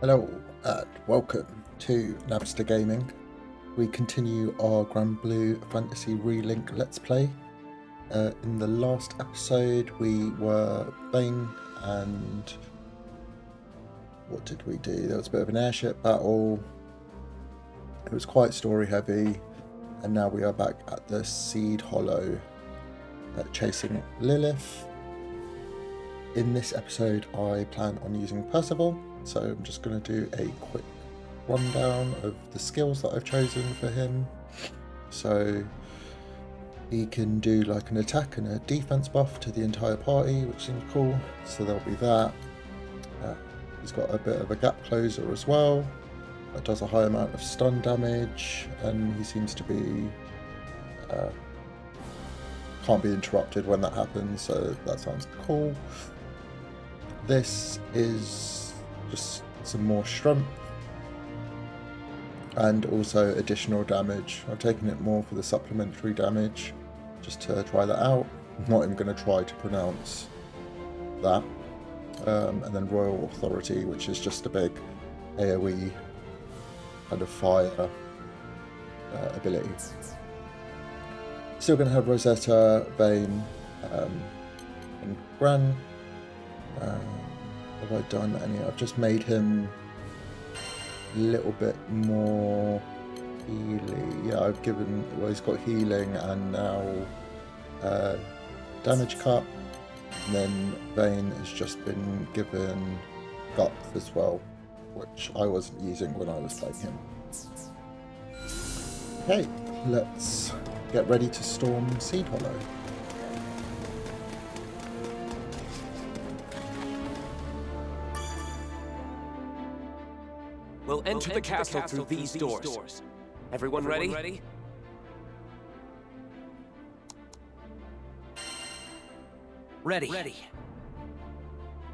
Hello and welcome to Nabster Gaming. We continue our Granblue Fantasy Relink Let's Play. Uh, in the last episode, we were Bane and what did we do? There was a bit of an airship battle. It was quite story heavy, and now we are back at the Seedhollow, uh, chasing Lilith. In this episode, I plan on using Percival, so I'm just going to do a quick rundown of the skills that I've chosen for him. So he can do like an attack and a defense buff to the entire party, which seems cool. So there'll be that. Uh, he's got a bit of a gap closer as well. That does a high amount of stun damage, and he seems to be uh, can't be interrupted when that happens. So that sounds cool. This is just some more strength and also additional damage. I've taken it more for the supplementary damage just to try that out. I'm not even going to try to pronounce that. Um, and then Royal Authority, which is just a big AoE kind of fire uh, ability. Still going to have Rosetta, Vayne, um, and Gran. Um, have I done any? I've just made him a little bit more healing. Yeah, I've given. Well, he's got healing and now uh, damage cut. And then Vayne has just been given gut as well, which I wasn't using when I was playing him. Okay, let's get ready to storm Seedhollow. We'll enter, the, castle through these, doors. Everyone, ready? ready? Ready. Ready.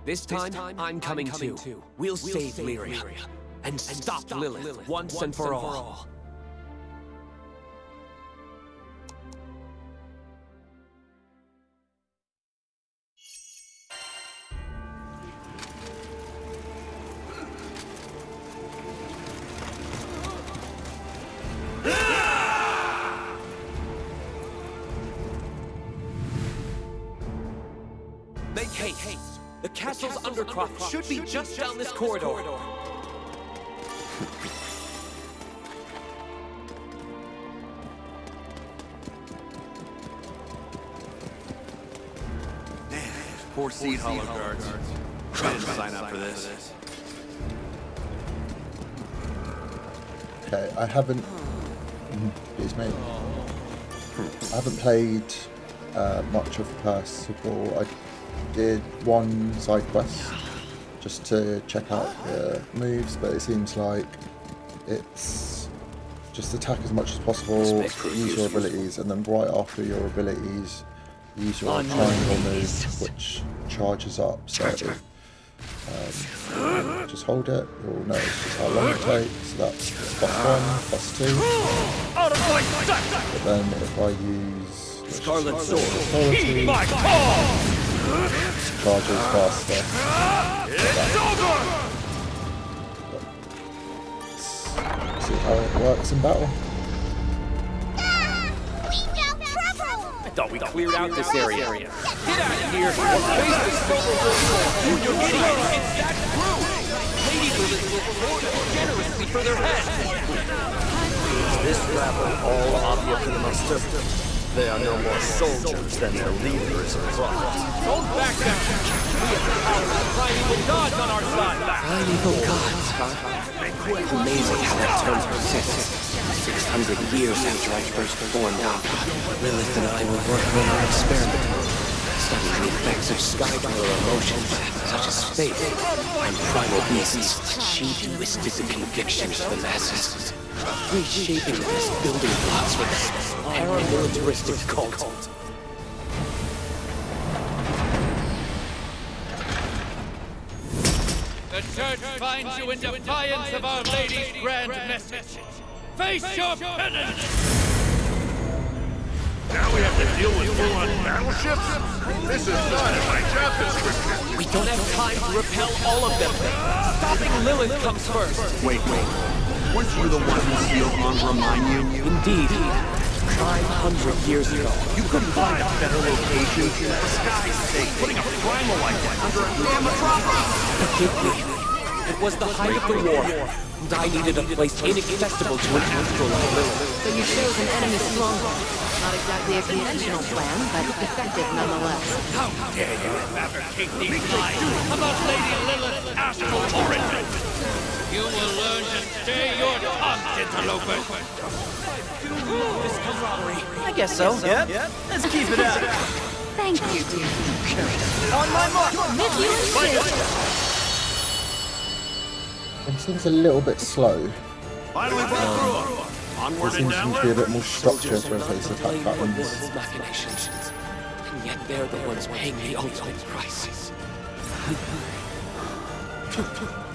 This time, I'm coming, too. We'll, save Lyria. And, stop, Lilith, once, and for all. Undercroft should be just down this corridor. Poor Seedhollow guards. I didn't sign up for this. Okay, I haven't. Excuse me. I haven't played uh, much of Percival. I did one side quest just to check out the moves, but it seems like it's just attack as much as possible, use your abilities, and then right after your abilities, use your triangle move, which charges up. So um, just hold it, you'll notice just how long it takes. So that's plus one, plus two. But then if I use Scarlet Sword. authority, charges faster. See how it works in battle. I thought we cleared out this area. Get out of here face the You, you idiot! It's that crew! Lady will reward you generously for their head. Is this rabble all obvious to the master? They are no more soldiers than their leaders is a prophet. Don't back down. We have the power of primeval gods on our side. Primeval gods, huh? Amazing how that term persists. 600 years after I first formed out, Lilith and I were working on our experiment, studying the effects of sky-dweller emotions, such as faith on primal beasts. She twisted the convictions of the masses, reshaping them as building blocks with this paramilitaristic cult. The church finds you in defiance of Our Lady's grand message. Face your penance! Now we have to deal with full-on battleships? This is not in my job description. We don't have time to repel all of them. Stop think Lilith comes first. Wait, wait. Weren't you the one who sealed Angra Mainyu? Indeed. 500 years ago. You couldn't find a better location. For the sky's sake, putting a primal like that under a damn metropolis. Forgive me. It was the height of the war, and I needed a place inaccessible to an astral like Lilith. So you chose an enemy stronghold. Not exactly a conventional plan, but effective nonetheless. How dare you fabricate these lies about Lady Lilith's astral origin? You will learn to stay your tongues, interloper. This camaraderie. I guess so. Yep. Let's keep it up. Thank you, dear. On my mark. With you insist. It seems a little bit slow. Finally broke through 'em. There um, Onward seems to be a bit more structure Soldiers to are not those to attack blame for patterns. Machinations. And yet they're the ones paying the ultimate price.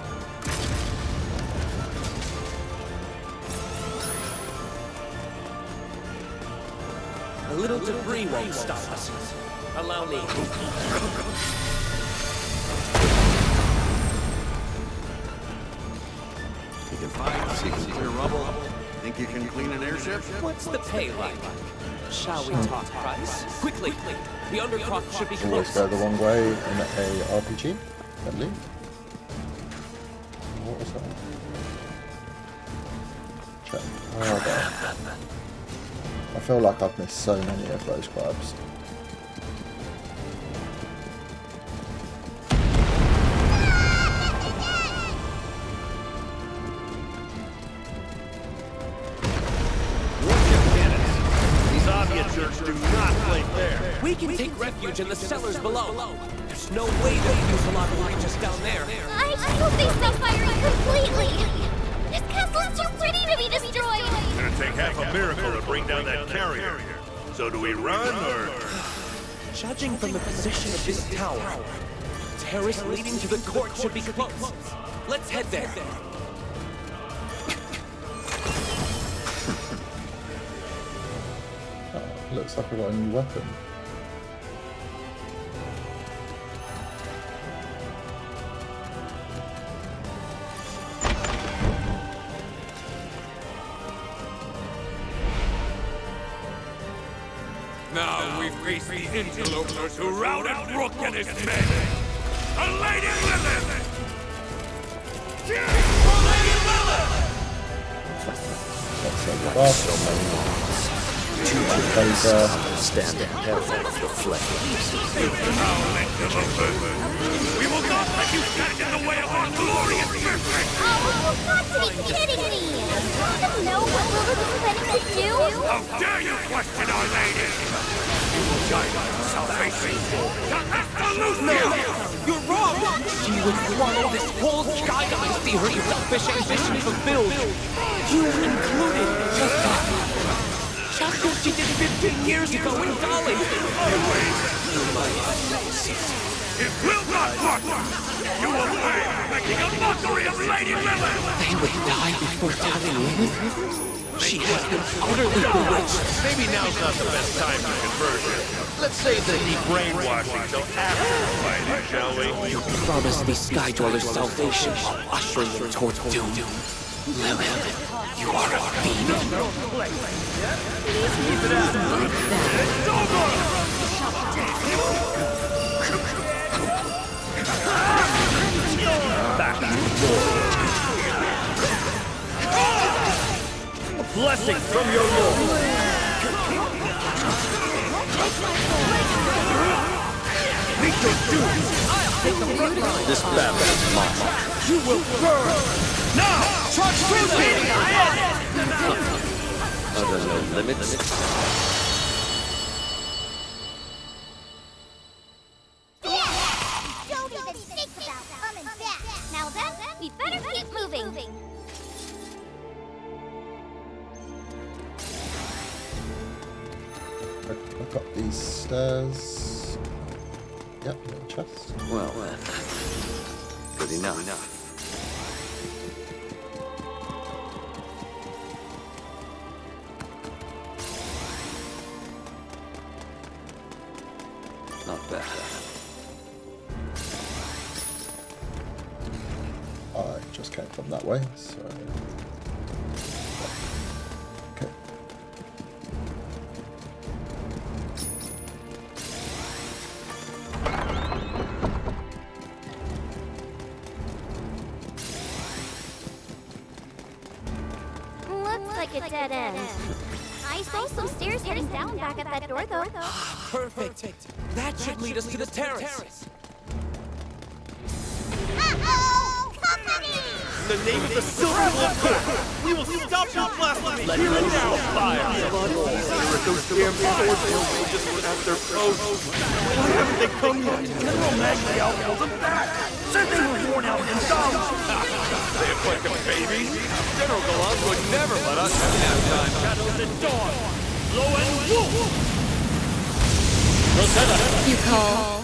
A little debris won't stop us. Allow me. You can find secret clear rubble. Think you can clean an airship? What's the pay like? Shall we talk price? Quickly! The undercroft should be Always close. go the wrong way in a RPG, I believe. What was that? Check. Oh, there. I feel like I've missed so many of those grabs. Judging from the position of this tower, terrace leading to the court should be close. Let's head there. Looks like I've got a new weapon. Interlopers who routed Rook and his men. A Lady Lilith! Lady Lilith! Let's save the buff. Those, uh, Stand in heaven of the flames. We will not let you stand in the way of our glorious mission! Oh, you've got to be kidding me! Doesn't know what Lilith is planning to do? How dare you question our lady! Salvation to You're wrong! She would swallow this whole sky to see her selfish ambition fulfilled. You included. Just. Just what she did 15 years ago in Dolly. It will not work! You will pay for making a mockery of Lady Lilith! They would die before telling Lilith. She has been utterly bewitched. Maybe now's not the best time for conversion. Let's save the deep brainwashing till after the fighting, shall we? You promised the Sky Dwellers salvation while ushering them toward doom. Lilith, you are a fiend. Blessing from your lord. Meet your doom. This battle is mine. You will burn. Now, charge through me. Are there no limits? Like a dead end. I saw some stairs heading down back at that door, though. Ah, perfect. That should lead us to the terrace. Uh-oh! Company! In the name of the Silver Wolf Court, we will stop your blasphemy here and now! Fire! Those damn sword just went at their post. Why haven't they come yet? General Magni outpulled them back! Said they were worn out and dumb! They have like a baby. General Galan would never let us have halftime. Shadows at dawn. Low and wolf. You call.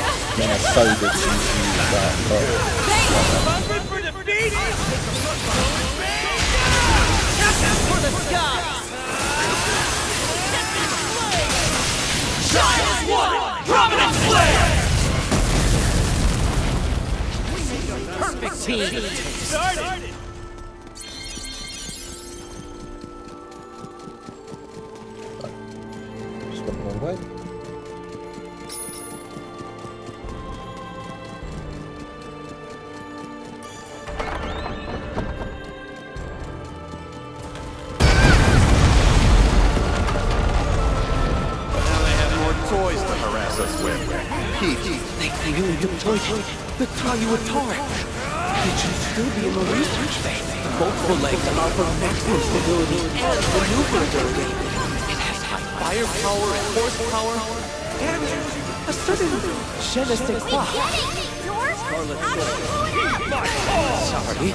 I mean, I so did use that, but Hungry for defeat. For the skies! Giant one. Prominent flare. Perfect team! Started. just went the toys to harass us with. Peach, They, they really. It should still be in the research phase. Multiple legs allow for maximum stability and maneuverability. It has high firepower and horsepower, and a certain je ne sais quoi. George? Sorry.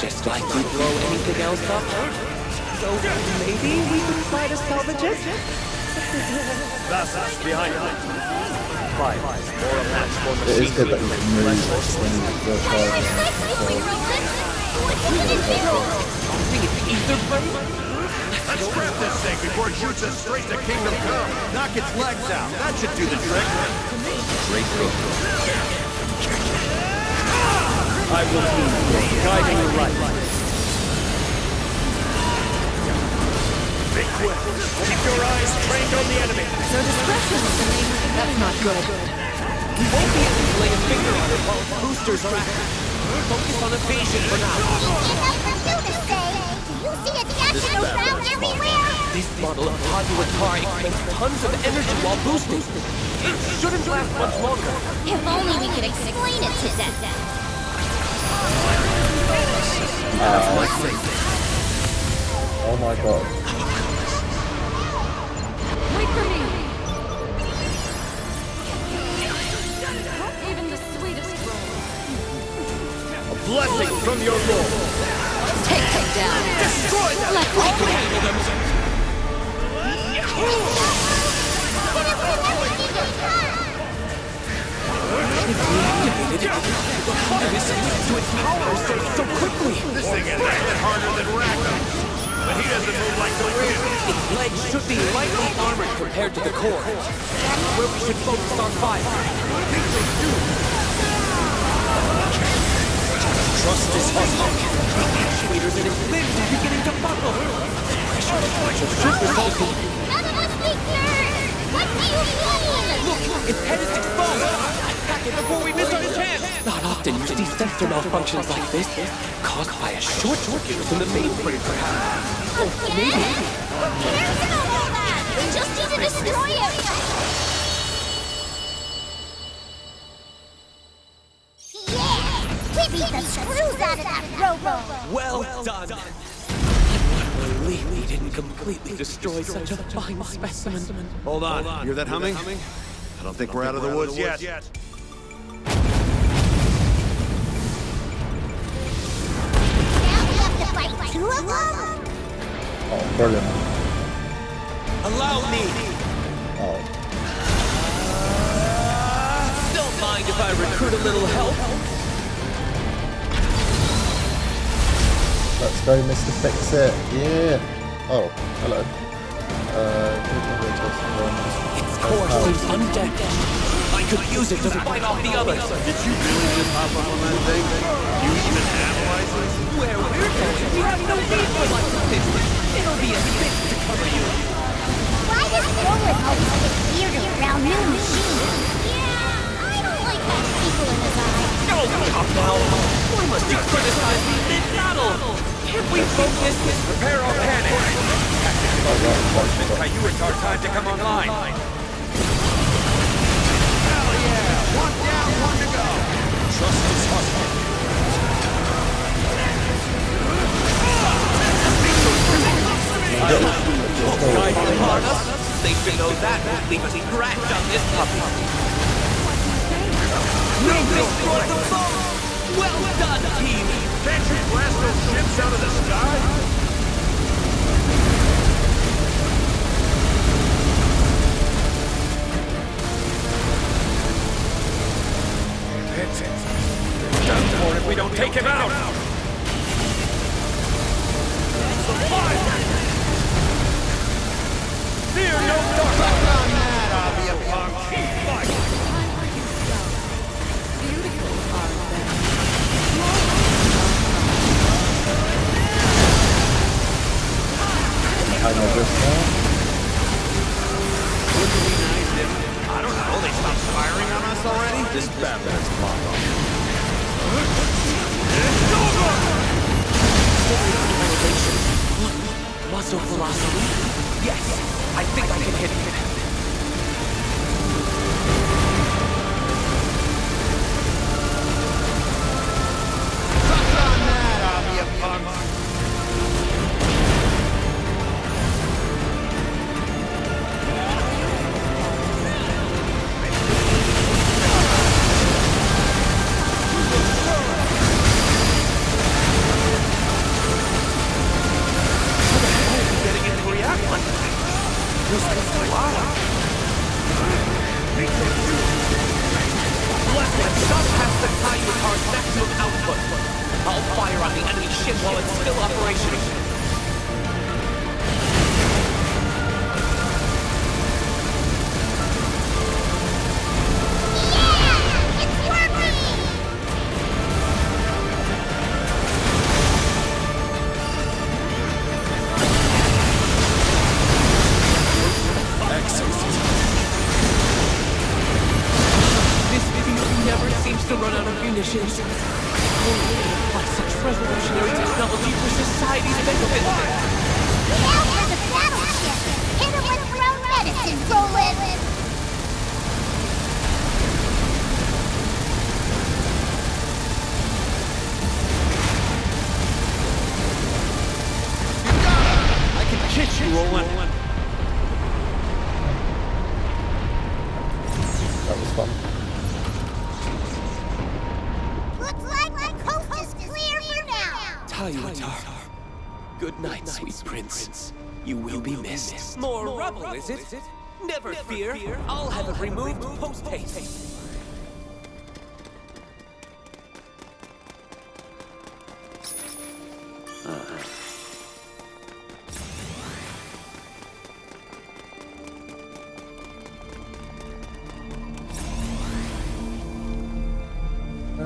Just like we blow anything else up. So maybe we could try to salvage it? Vassals, behind you. Five, more a match for It is good that you can move when you're charging. Ether brain? Let's scrap this thing before it shoots us straight to Kingdom Come. Knock its legs out. That should do the trick. Great thing. I will be your guiding light. Big quick. Keep your eyes trained on the enemy. So discretion. That's not good. We won't be able to lay a finger on it while boosters are active. Focus on evasion for now. enough for you to say. Do you see its action around everywhere? This model of Haduatar expends tons of energy while boosting. It shouldn't last much longer. If only we could explain it to Zed. them. Oh my god. Wait for me. Even the sweetest rose. A blessing from your lord. Take them down. Destroy them. Let me handle them. Compared to the core. Where we should focus our fire. Trust this hustle. The actuators in its limbs are beginning to buckle. Pressure pressure should result. None of us think! What do you mean? Look, its head is exposed. Attack it before we miss our chance. Not often you see sensor malfunctions like this, caused by a short circuit within the mainframe, perhaps. Or maybe just need to destroy it! Yeah! We beat the screws out of that robo! Well, done. I believe we didn't completely destroy such a fine specimen. Hold on. Hear that humming? I don't think we're out of the woods yet. Now we have to fight two of them? Oh, brilliant. Allow me. Oh, Don't mind if I recruit a little help. let's go, Mr. Fix It. Yeah. Oh, hello. Uh, Its core seems undamaged. I I could use it to fight off the others. Did you really just hop up on that thing? Do You even analyze it? Where we're going, we have no need for much statistics. It'll be a fix to cover you. Does Roland always get weirder around new machines? Yeah, I don't like those people in his eyes. Oh, come now. Why must you criticize me mid-battle? Can't we focus? Prepare our panic. Reinforcements by you retard time to come online. Hell yeah! One down,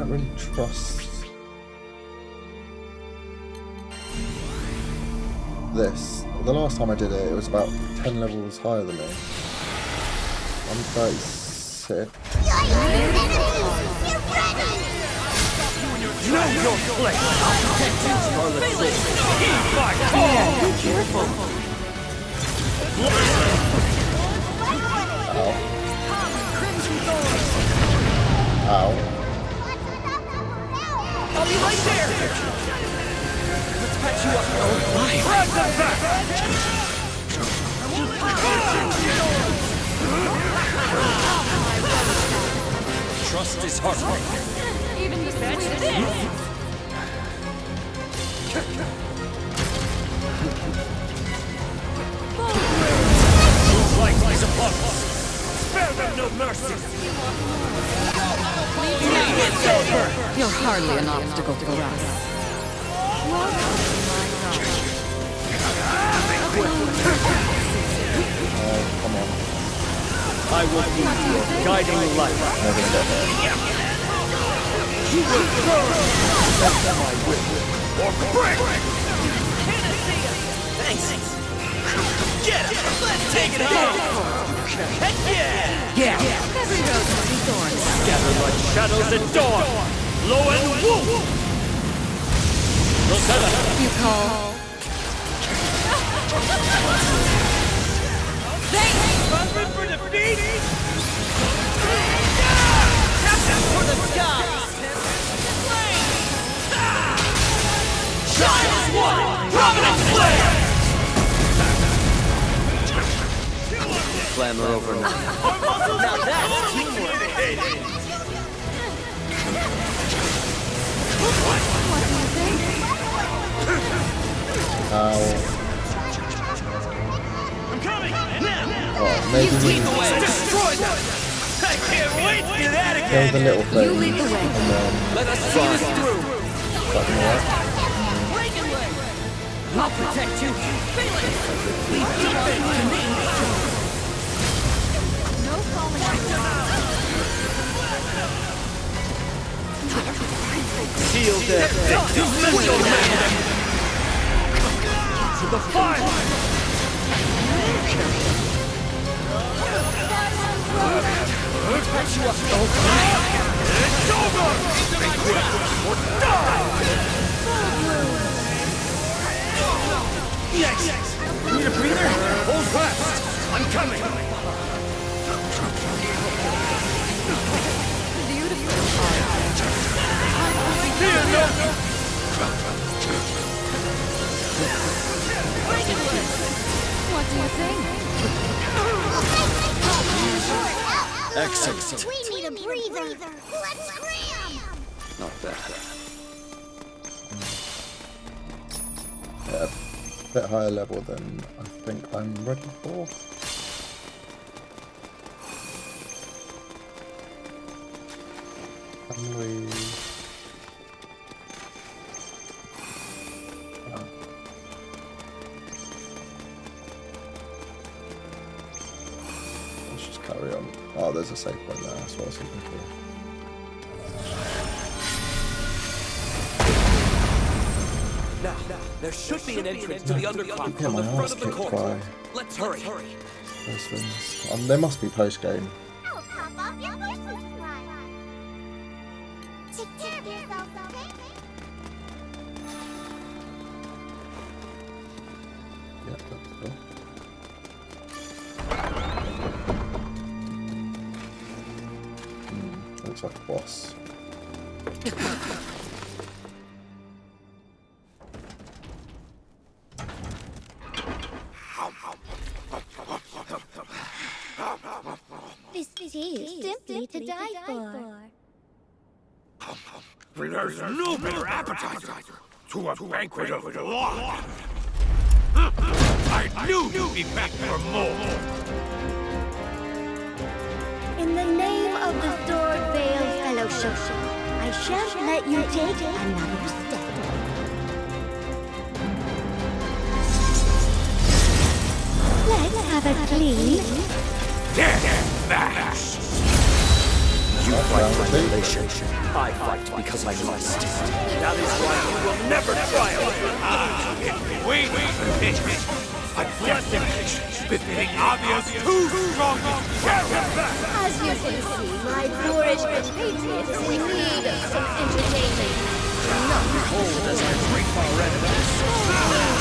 Don't really trust this. The last time I did it, it was about 10 levels higher than me. I'm 36. Yikes! Enemies! You're ready! Know your place. Ow. I'll be right there! Let's patch you up. Oh, my. Trust is hard. Even the sweetest. Like these upon us. Spare them no mercy. You're hardly an obstacle for us. Oh, come on. I will be your guiding light. You will burn! That's my will. Or break! Thanks. Get him! Let's take it home! Yeah! Yeah. Gather like shadows at dawn! Low and! Rosetta! You call. Run for defeat! Captain for the skies! Shine one! Prominent flare! Clamor over now. Now that's teamwork! Ow. I'm coming! Now! Oh, maybe we Destroy them! I can't wait to do that kill again! the little thing You lead the way. and then Let us see this through! fuck them up. I'll protect you! Feel! Leave defense to me! No Seal them! Mental man! To the fire! It's over! Be quick or die! Yes! Need a breather? Hold fast! I'm coming! Excellent. We need a breather. Let's scram! Not bad. Yeah, a bit higher level than I think I'm ready for. Can we... entrance to the underground Yeah, from the front of the court. by Let's hurry. those things. Um, there must be post game. Oh, Papa, your Christmas run. Take care of yourself, okay? Yeah, that's cool. Hmm, looks like a boss. There's no better appetizer to a banquet of blood. I knew you'd be back for more. In the name of the Sword Veil Fellowship, I shan't let you take another step. Let's have a clean. Death match. You fight for annihilation. I fight because I must. That is why you will never triumph. We wait, wait, wait. A death befitting obvious too strong As you can see, my boorish compatriot is in need of some entertainment. Behold as I reap our enemies.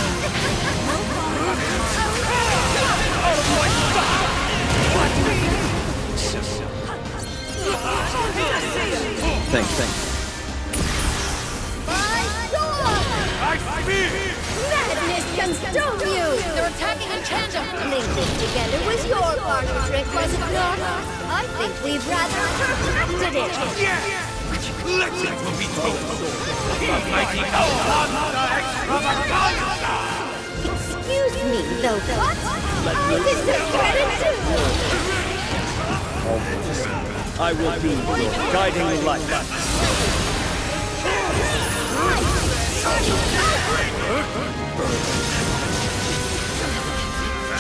Thank, thank. My sword! I speak! Madness consume you! They're attacking in tandem! Linking together was your part of trick, was it not? I think we've rather perfected it! Let it be told. The mighty Alfonso Extravaganza! Excuse me, though, what? I deserve credit too! I will be your guiding light.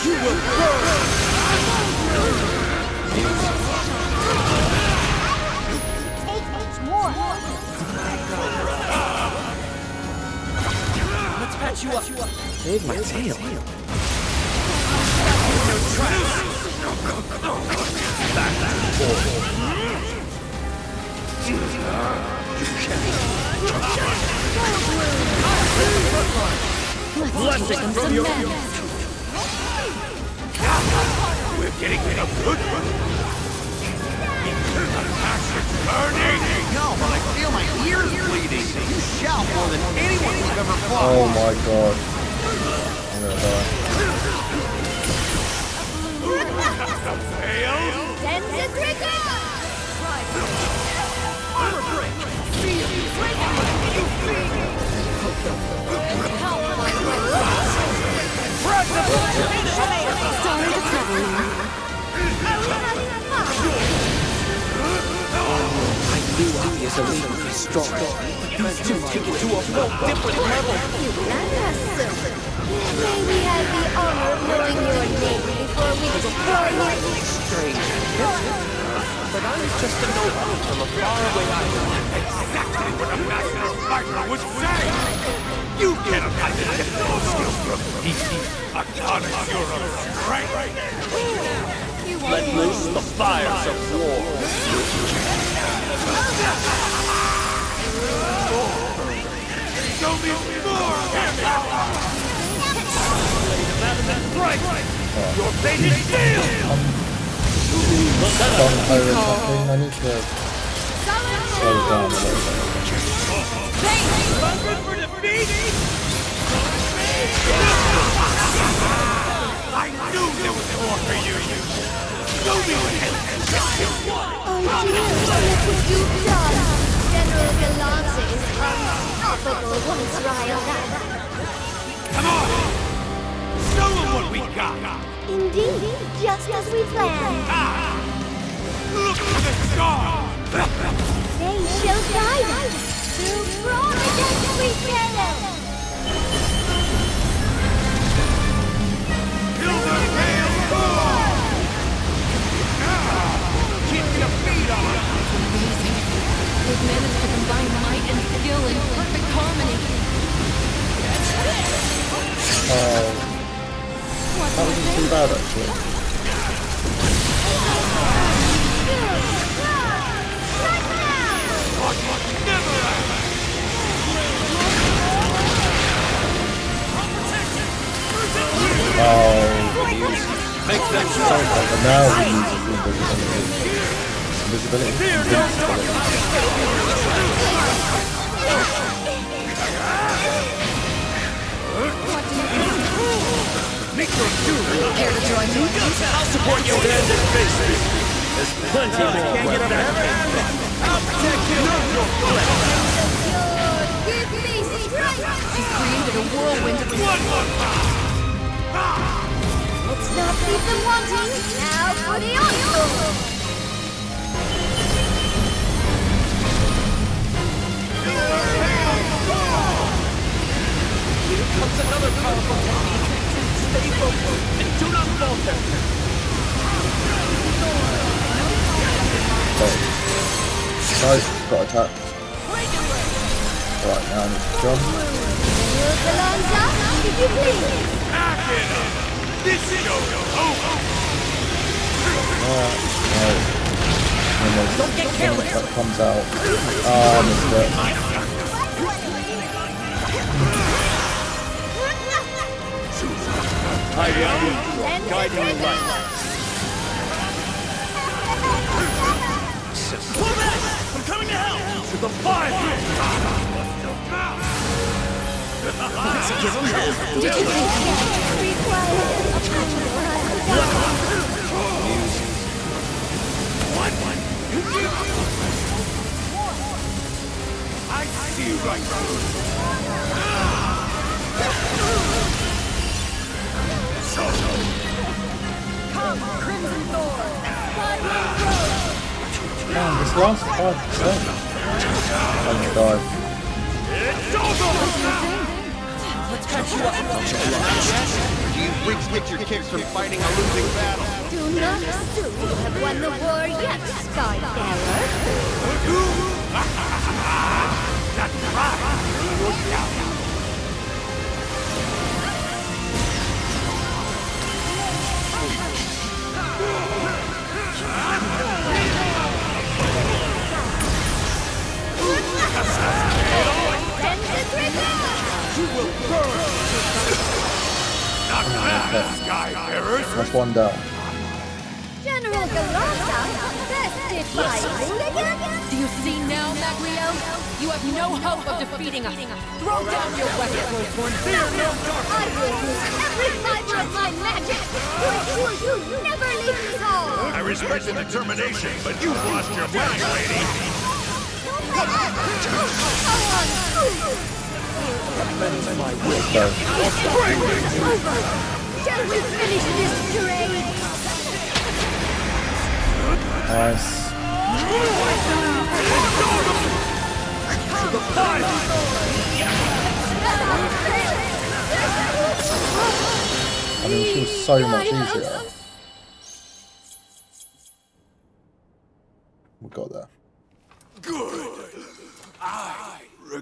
You will burn! Let's patch you up. Save my tail. From your... We're getting good. Burning. No, but I feel my ears bleeding. You shout more than anyone we've ever fought. Oh my god. I'm gonna die. Fail. Dense Trigger! Sorry to trouble you. I knew obvious elite would be strong. These two take it to a whole different level. You grandmaster. May we have the honor of knowing your name before we destroy you? Strange. But I was just a nobody from a faraway island. Exactly what a master fighter would say. You cannot hide those skills from me. A connoisseur of strength. Let loose the fires of war. Show me more Your fate is sealed! Don't over attacking. I need to slow down a little knew there was more for you, you. Show me what Oh, dear, look what you've done! General Gallanza is unstoppable once riled up. Come on! Show them what we got! Indeed, just as we planned. Ah! Look to the stars! They shall guide us to providence we tell Silver Tail Roar! Keep your feet on it! They've managed to combine might and skill in perfect harmony. Oh, that wasn't too bad actually. Oh, but now he uses invisibility. Invisibility. Invincibility. Care to join me? I'll support you. Stand and face me. There's plenty more where that came from. I'll protect you! Give me strength! She's created a whirlwind of One more Let's not leave them wanting. Now for the encore! Here comes another powerful technique. Stay focused and do not falter. Guys, got attacked. Right, now I need to jump. General Gallanza, if you please! Back it up! This show's over! Alright, no. And there's Don't get careless. that comes out. Ah, I I will be your guiding light. Pull back! I'm coming to help! To the fire! Let's give him hell. Did you think I see right through Man, this last 5%. I'm gonna die. You freaks get your kicks from fighting a losing battle. Do not assume you have won the war yet, Skyfarer. That's right! That's one down. General Gallanza, bested by Hooligan? Do you see now, Maglielle? You have no hope of defeating us. Throw down your weapon, Roseborn. Fear no I will use every fiber of my magic to ensure you never leave this hall. I respect the determination, but you've lost your mind, lady. Nice. I mean, so much easier.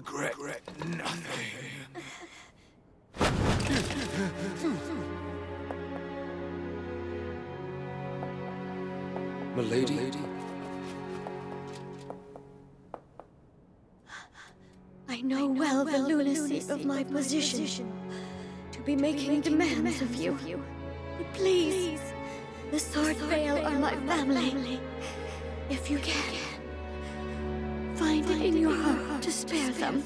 I regret nothing. Milady? I know well the lunacy of my position to be making demands of you. But please, the Sword Vale are my family. If you can, find it in your heart to spare them.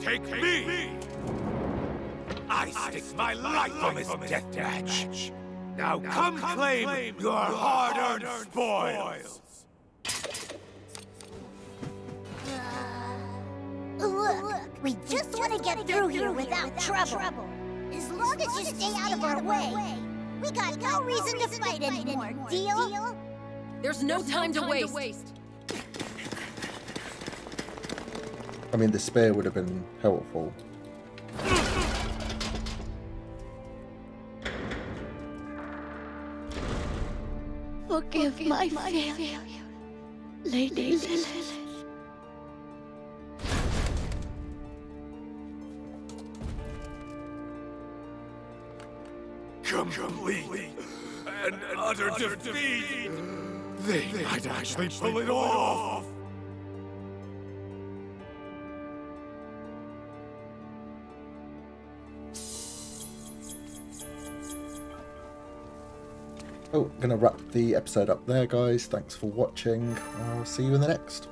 Take me! I stick my life on this death match. Now come claim your hard-earned spoils. Uh, look, we just want to get through here without trouble. trouble. As long as you stay out of our way, we got no reason to fight anymore, deal? There's no time to waste. I mean, the spear would have been helpful. Forgive my failure, Lady Lilith. Complete and utter defeat. They might actually pull it off. Oh, gonna wrap the episode up there, guys. Thanks for watching. I'll see you in the next.